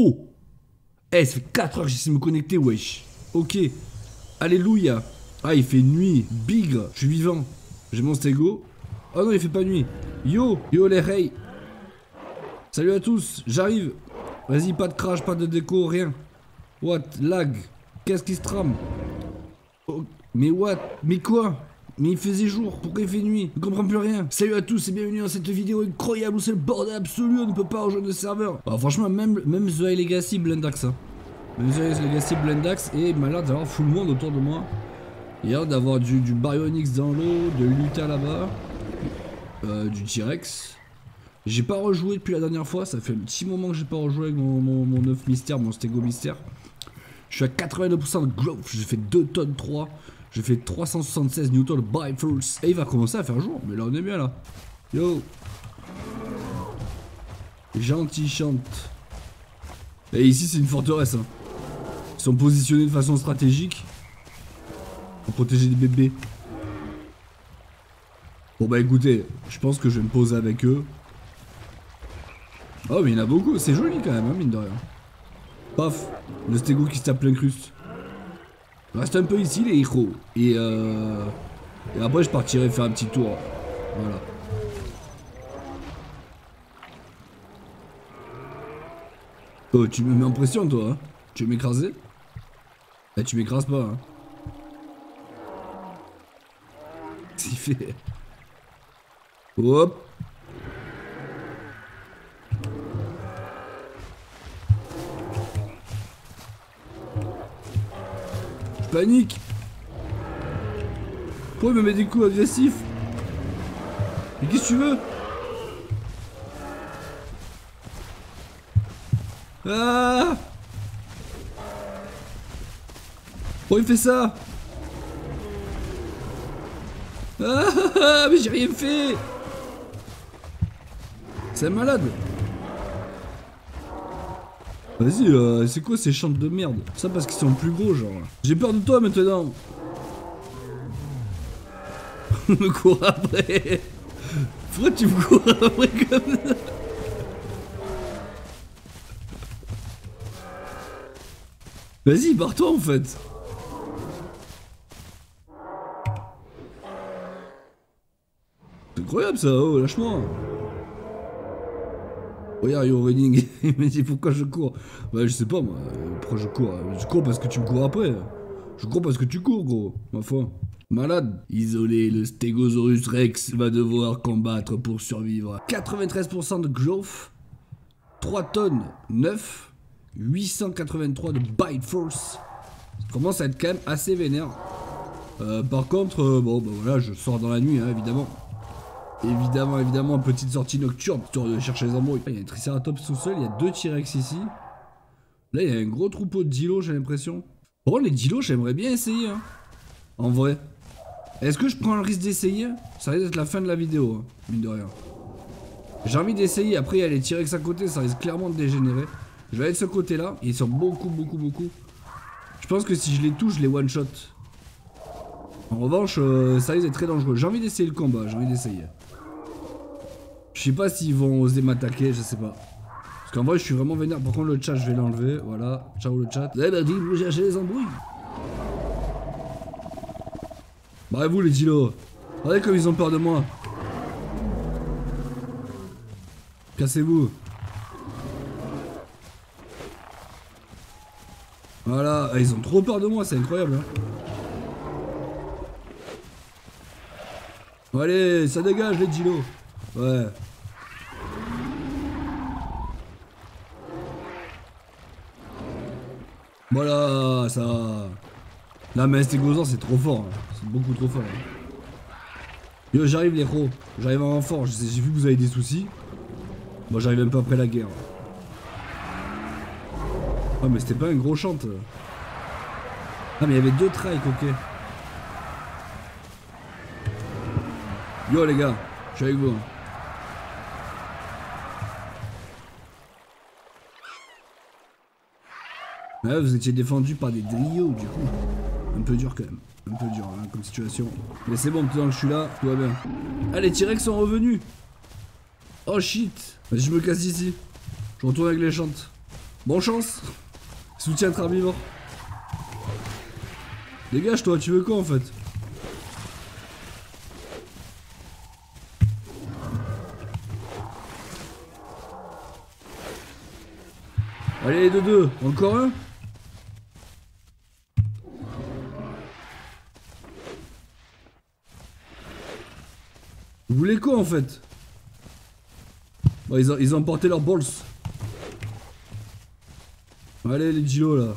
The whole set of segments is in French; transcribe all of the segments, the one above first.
Oh Eh, ça fait 4 heures que j'essaie de me connecter, wesh. Ok. Alléluia. Ah, il fait nuit. Bigre. Je suis vivant. J'ai mon stégo. Oh non, il fait pas nuit. Yo Yo les rays Salut à tous, j'arrive. Vas-y, pas de crash, pas de déco, rien. What? Lag Qu'est-ce qui se trame? Oh, Mais what? Mais quoi? Mais il faisait jour, pourquoi il fait nuit? Je comprends plus rien. Salut à tous et bienvenue dans cette vidéo incroyable où c'est le bordel absolu, on ne peut pas rejoindre le serveur. Bah, franchement, même, même The Legacy Blendax. Hein. Même The Legacy Blendax est malade d'avoir full monde autour de moi. Il y a d'avoir du, du Baryonyx dans l'eau, de Luta là-bas, euh, du T-Rex. J'ai pas rejoué depuis la dernière fois, ça fait un petit moment que j'ai pas rejoué avec mon, mon, mon 9 mystère, mon Stego mystère. Je suis à 82% de growth, j'ai fait 2 tonnes 3. J'ai fait 376 newtons by force. Et il va commencer à faire jour. Mais là, on est bien là. Yo. Gentil chante. Et ici, c'est une forteresse. Hein. Ils sont positionnés de façon stratégique. Pour protéger des bébés. Bon bah écoutez, je pense que je vais me poser avec eux. Oh mais il y en a beaucoup, c'est joli quand même, hein, mine de rien. Paf, le stégo qui se tape l'incruste. Reste un peu ici les héros. Et, euh... Et après je partirai faire un petit tour. Voilà. Oh, tu me mets en pression toi, hein Tu veux m'écraser? Eh, tu m'écrases pas, hein. Hop panique. Pourquoi il me met des coups agressifs? Mais qu'est-ce que tu veux? Ah! Pourquoi il fait ça? Ah Mais j'ai rien fait. C'est malade Vas-y, euh, c'est quoi ces chantes de merde? Ça parce qu'ils sont plus gros, genre. J'ai peur de toi maintenant. me cours après. Pourquoi tu me cours après comme ça? Vas-y, barre-toi en fait. C'est incroyable ça, oh, lâche-moi. Regarde, yo running. Il me dit pourquoi je cours? Bah, je sais pas moi. Pourquoi je cours? Je cours parce que tu me cours après. Je cours parce que tu cours, gros. Ma foi. Malade. Isolé, le Stegosaurus Rex va devoir combattre pour survivre. 93% de growth. 3 tonnes 9. 883 de bite force. Ça commence à être quand même assez vénère. Euh, par contre, euh, bon, bah voilà, je sors dans la nuit, hein, évidemment. Évidemment, évidemment, petite sortie nocturne, de chercher les. Il y a un Triceratops tout seul, il y a deux T-Rex ici. Là, il y a un gros troupeau de dilos, j'ai l'impression. Bon, les dilos, j'aimerais bien essayer, hein. En vrai. Est-ce que je prends le risque d'essayer? Ça risque d'être la fin de la vidéo, hein, mine de rien. J'ai envie d'essayer, après il y a les T-Rex à côté, ça risque clairement de dégénérer. Je vais aller de ce côté-là, ils sont beaucoup, beaucoup, beaucoup. Je pense que si je les touche, je les one-shot. En revanche, euh, ça risque d'être très dangereux. J'ai envie d'essayer le combat, j'ai envie d'essayer. Je sais pas s'ils vont oser m'attaquer, je sais pas. Parce qu'en vrai, je suis vraiment vénère. Par contre, le chat, je vais l'enlever. Voilà. Ciao le chat. Eh ben, vous cherchez les embrouilles. Bah, vous les dilos. Regardez comme ils ont peur de moi. Cassez-vous. Voilà. Ah, ils ont trop peur de moi, c'est incroyable. Hein. Allez, ça dégage les dilos. Ouais. Voilà, ça. Là, mais Stegozan, c'est trop fort. Hein. C'est beaucoup trop fort. Hein. Yo, j'arrive, les pros. J'arrive en renfort. J'ai vu que vous avez des soucis. Moi, j'arrive un peu après la guerre. Oh, mais c'était pas un gros chante. Ah, mais il y avait deux trikes, ok. Yo, les gars. Je suis avec vous. Ouais, vous étiez défendu par des driots du coup. Un peu dur quand même. Un peu dur hein, comme situation. Mais c'est bon, maintenant que je suis là, tout va bien. Ah, les T-Rex sont revenus. Oh shit. Vas-y, je me casse ici. Je retourne avec les chantes. Bon chance Soutien herbivore. Dégage toi, tu veux quoi en fait? Allez, les deux, encore un? Voulez quoi en fait ils, ont, ils ont emporté leurs balls. Allez les Gilo là.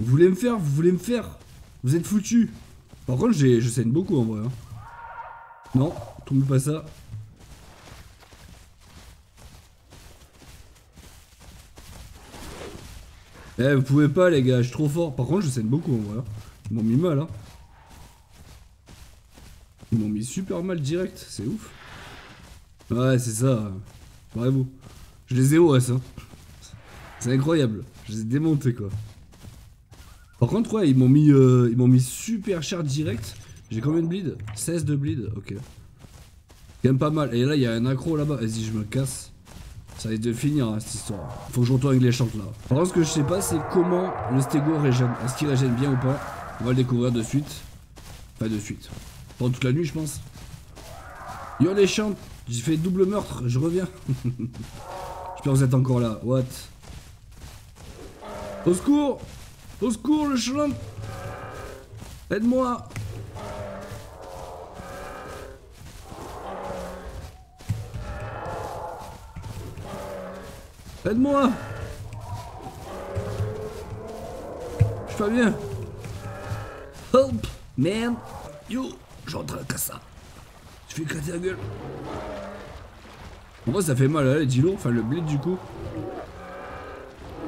Vous voulez me faire Vous voulez me faire Vous êtes foutus. Par contre, je saigne beaucoup en vrai. Hein. Non, tombe pas ça. Eh, vous pouvez pas, les gars, je suis trop fort. Par contre, je saigne beaucoup en vrai. Hein. Ils m'ont mis mal, hein. Ils m'ont mis super mal direct, c'est ouf. Ouais, c'est ça. Bravo. Je les ai OS, hein. C'est incroyable. Je les ai démontés, quoi. Par contre, ouais, ils m'ont mis, euh, ils m'ont mis super cher direct. J'ai combien de bleed? 16 de bleed, ok. Quand même pas mal. Et là, il y a un accro là-bas. Vas-y, je me casse. Ça risque de finir hein, cette histoire. Faut que je retourne avec les chantes là. Par contre, ce que je sais pas, c'est comment le stego régène. Est-ce qu'il régène bien ou pas? On va le découvrir de suite. Pas de suite. Pendant toute la nuit, je pense. Yo les chantes, j'ai fait double meurtre, je reviens. J'espère que vous êtes encore là. What? Au secours Au secours, le chant Aide-moi Aide-moi Je pas bien. Help, man. Yo, j'entre à ça. Je fais éclater la gueule. En vrai, ça fait mal, hein, les dilos. Enfin, le bled du coup.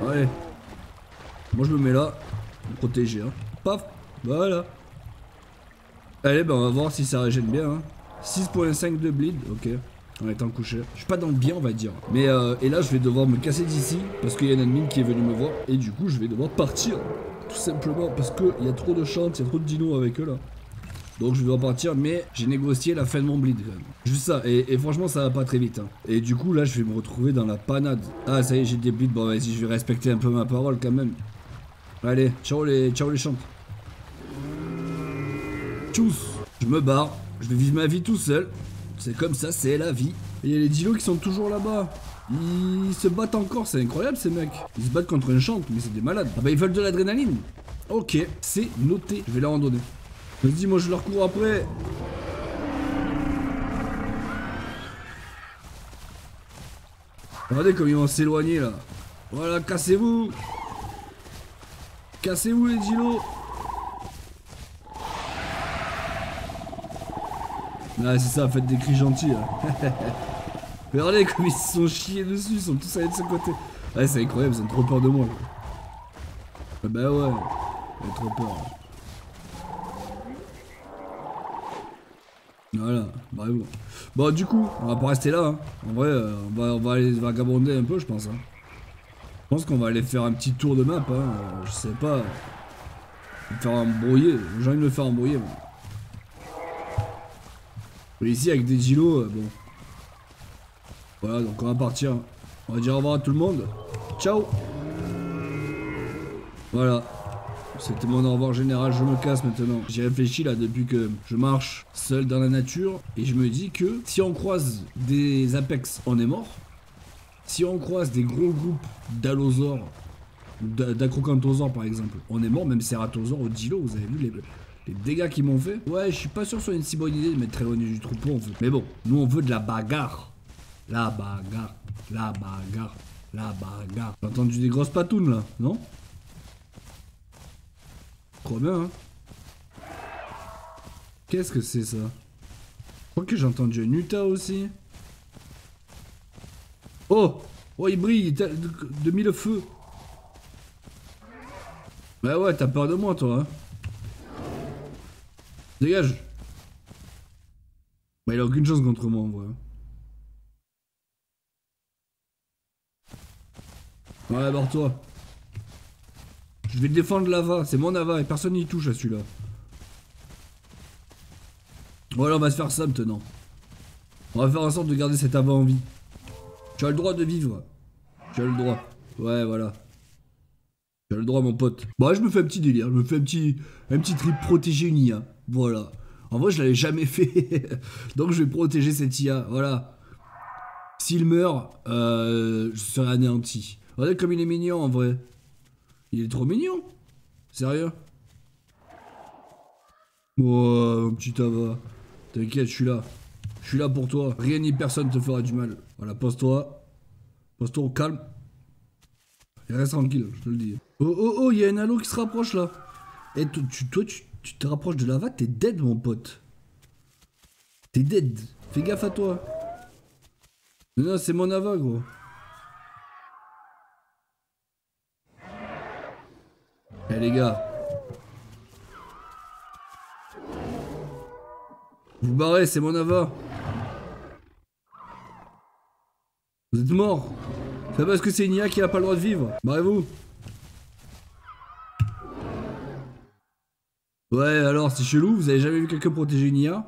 Ouais. Moi, je me mets là. Protéger, hein. Paf. Voilà. Allez, ben, on va voir si ça régène bien. Hein. 6.5 de bleed. Ok en étant couché. Je suis pas dans le bien, on va dire. Mais euh, et là, je vais devoir me casser d'ici parce qu'il y a un admin qui est venu me voir et du coup, je vais devoir partir. Tout simplement parce qu'il y a trop de chantes, il y a trop de dinos avec eux là. Donc je vais devoir partir, mais j'ai négocié la fin de mon bleed quand même. Juste ça, et, franchement ça va pas très vite. Hein. Et du coup là je vais me retrouver dans la panade. Ah ça y est j'ai des bleeds, bon vas-y je vais respecter un peu ma parole quand même. Allez, ciao les, ciao les chantes. Tchuss Je me barre, je vais vivre ma vie tout seul. C'est comme ça, c'est la vie. Et il y a les dilos qui sont toujours là-bas. Ils se battent encore, c'est incroyable ces mecs. Ils se battent contre un chante, mais c'est des malades. Ah bah ils veulent de l'adrénaline. Ok, c'est noté. Je vais leur en donner. Vas-y, moi je leur cours après. Regardez comme ils vont s'éloigner là. Voilà, cassez-vous. Cassez-vous les dilos. Ah c'est ça, faites des cris gentils regardez comme ils se sont chiés dessus, ils sont tous allés de ce côté. Ouais c'est incroyable, ils ont trop peur de moi. Ah bah ouais, ils ont trop peur. Voilà, bravo. Bon du coup, on va pas rester là. Hein. En vrai, euh, on, va, on va aller vagabonder un peu je pense. Hein. Je pense qu'on va aller faire un petit tour de map. Hein. Je sais pas. Faire embrouiller. J'ai envie de me faire embrouiller. Mais ici avec des gilos, euh, bon. Voilà, donc on va partir. On va dire au revoir à tout le monde. Ciao Voilà. C'était mon au revoir général, je me casse maintenant. J'ai réfléchi là depuis que je marche seul dans la nature et je me dis que si on croise des apex, on est mort. Si on croise des gros groupes d'allosaures, d'acrocanthosaures par exemple, on est mort, même Ceratosaures ou Dilo, vous avez vu les, dégâts qu'ils m'ont fait. Ouais, je suis pas sûr sur une si bonne idée de mettre très du troupeau en fait. Mais bon, nous on veut de la bagarre. La bagarre, la bagarre, la bagarre. T'as entendu des grosses patounes là, non? Hein Qu'est-ce que c'est ça? Je crois que j'ai entendu un Utah aussi. Oh Oh, il brille, de, de mille feux. Bah ouais, t'as peur de moi, toi, hein Dégage Bah il a aucune chance contre moi en vrai. Ouais, barre-toi. Je vais défendre l'ava, c'est mon ava et personne n'y touche à celui-là. Voilà, on va se faire ça maintenant. On va faire en sorte de garder cet ava en vie. Tu as le droit de vivre. Tu as le droit. Ouais, voilà. Tu as le droit, mon pote. Bah, je me fais un petit délire. Je me fais un petit, un petit trip protéger une IA. Voilà. En vrai, je l'avais jamais fait. Donc, je vais protéger cette IA. Voilà. S'il meurt, euh, je serai anéanti. Regardez comme il est mignon, en vrai. Il est trop mignon. Sérieux Oh, mon petit Ava. T'inquiète, je suis là. Je suis là pour toi. Rien ni personne te fera du mal. Voilà, pose-toi. Pose-toi au calme. Reste tranquille, je te le dis. Oh oh oh, il y a un halo qui se rapproche là. Et eh, toi, tu, tu te rapproches de lava, t'es dead, mon pote. T'es dead. Fais gaffe à toi. Non, non, c'est mon ava, gros. Eh les gars. Vous barrez, c'est mon ava. Vous êtes mort. C'est parce que c'est une IA qui a pas le droit de vivre? Barrez-vous. Ouais, alors c'est chelou, vous avez jamais vu quelqu'un protéger une IA?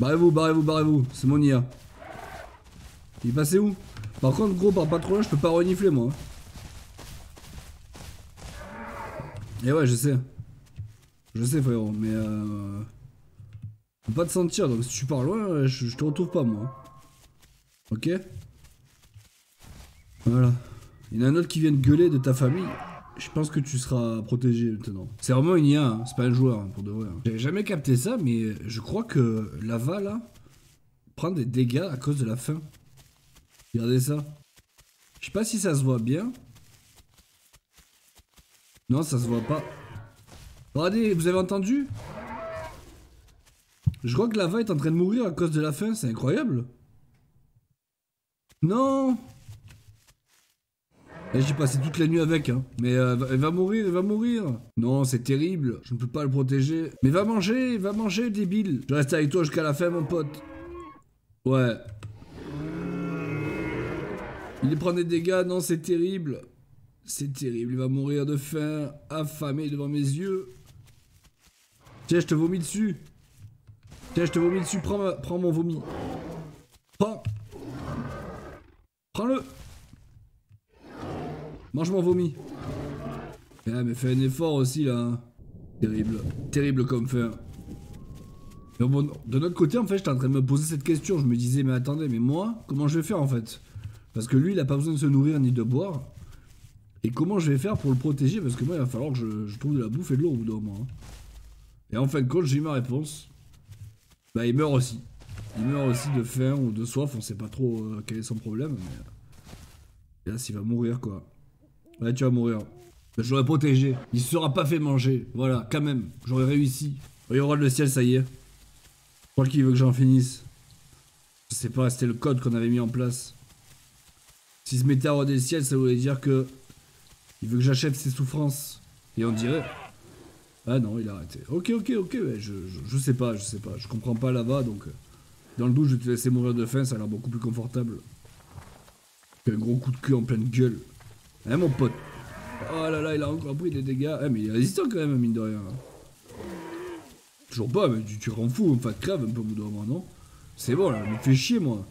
Barrez-vous, barrez-vous, barrez-vous, c'est mon IA. Il est passé où? Par contre, gros, par pas trop je peux pas renifler moi. Et ouais, je sais. Je sais, frérot, mais euh. Pas te sentir, donc si tu pars loin, je, te retrouve pas, moi. Ok? Voilà. Il y en a un autre qui vient de gueuler de ta famille. Je pense que tu seras protégé maintenant. C'est vraiment une IA, hein. c'est pas un joueur, hein, pour de vrai. Hein. J'avais jamais capté ça, mais je crois que Lava, là, prend des dégâts à cause de la faim. Regardez ça. Je sais pas si ça se voit bien. Non, ça se voit pas. Regardez, vous avez entendu? Je crois que Lava est en train de mourir à cause de la faim, c'est incroyable. Non J'ai passé toute la nuit avec, hein. Mais euh, elle va mourir, elle va mourir. Non, c'est terrible. Je ne peux pas le protéger. Mais va manger, va manger, débile. Je reste avec toi jusqu'à la fin, mon pote. Ouais. Il prend des dégâts, non, c'est terrible. C'est terrible, il va mourir de faim, affamé devant mes yeux. Tiens, je te vomis dessus. Tiens, je te vomis dessus. Prends, Prends mon vomi. Prends. Prends-le. Mange mon vomi. Ah, mais fais un effort aussi, là. Hein. Terrible. Terrible comme fin. Mais bon, de notre côté, en fait, j'étais en train de me poser cette question. Je me disais, mais attendez, mais moi, comment je vais faire, en fait? Parce que lui, il a pas besoin de se nourrir ni de boire. Et comment je vais faire pour le protéger? Parce que moi, il va falloir que je, trouve de la bouffe et de l'eau au bout d'un moment. Hein. Et en fin de compte, j'ai eu ma réponse. Bah, il meurt aussi. Il meurt aussi de faim ou de soif, on sait pas trop euh, quel est son problème. Mais... là, s'il va mourir, quoi. Ouais, tu vas mourir. Bah, je l'aurais protégé. Il se sera pas fait manger. Voilà, quand même. J'aurais réussi. Regarde le ciel, ça y est. Je crois qu'il veut que j'en finisse. Je sais pas, c'était le code qu'on avait mis en place. S'il se mettait à regarder le ciel, ça voulait dire que... Il veut que j'achète ses souffrances. Et on dirait... Ah non, il a arrêté. Ok, ok, ok, je, je, sais pas, je sais pas. Je comprends pas là-bas, donc... Euh, dans le doute, je vais te laisser mourir de faim, ça a l'air beaucoup plus confortable. Un gros coup de cul en pleine gueule. Hein, mon pote? Oh là là, il a encore pris des dégâts. Eh, mais il est résistant quand même, mine de rien. Toujours pas, mais tu, tu rends fou, enfin, crève un peu au bout d'un moment, non? C'est bon, là, il me fait chier, moi.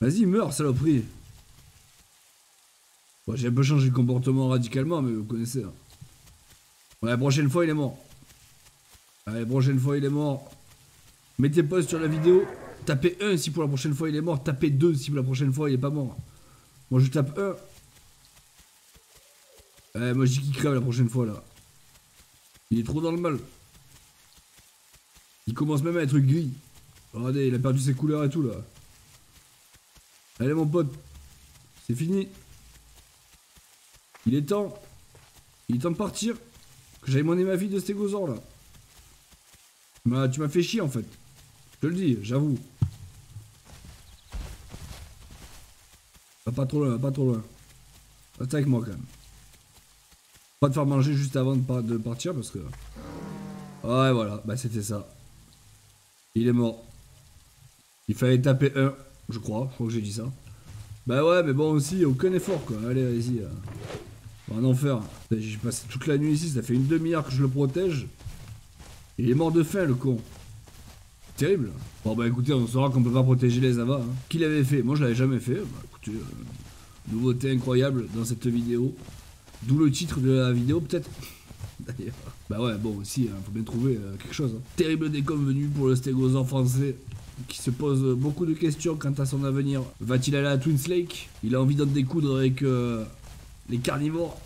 Vas-y, meurs, saloperie. Bon, j'ai un peu changé de comportement radicalement, mais vous connaissez. Hein. Ouais, la prochaine fois, il est mort. la prochaine fois, il est mort. Mettez pause sur la vidéo. Tapez 1 si pour la prochaine fois, il est mort. Tapez 2 si pour la prochaine fois, il est pas mort. Moi, je tape 1. Ouais, moi, je dis qu'il crève la prochaine fois, là. Il est trop dans le mal. Il commence même à être gris. Regardez, il a perdu ses couleurs et tout, là. Allez, mon pote. C'est fini. Il est temps. Il est temps de partir. Que j'avais monné ma vie de stégosaure là. Tu m'as fait chier en fait. Je te le dis, j'avoue. Va pas trop loin, va pas trop loin. Reste avec moi quand même. Pas te faire manger juste avant de, partir parce que... Ouais voilà, bah c'était ça. Il est mort. Il fallait taper 1, je crois, je crois que j'ai dit ça. Bah ouais, mais bon aussi, aucun effort quoi. Allez, allez-y. Un enfer. J'ai passé toute la nuit ici, ça fait une demi-heure que je le protège. Il est mort de faim, le con. Terrible. Bon bah écoutez, on saura qu'on peut pas protéger les avas. Hein. Qui l'avait fait? Moi je l'avais jamais fait. Bah écoutez, euh, nouveauté incroyable dans cette vidéo. D'où le titre de la vidéo peut-être. D'ailleurs. Bah ouais, bon aussi, hein, faut bien trouver euh, quelque chose. Hein. Terrible déconvenu pour le stégosaure français qui se pose beaucoup de questions quant à son avenir. Va-t-il aller à Twins Lake? Il a envie d'en découdre avec euh, les carnivores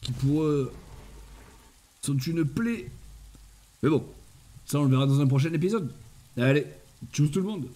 qui pour eux sont une plaie. Mais bon, ça on le verra dans un prochain épisode. Allez, tchuss tout le monde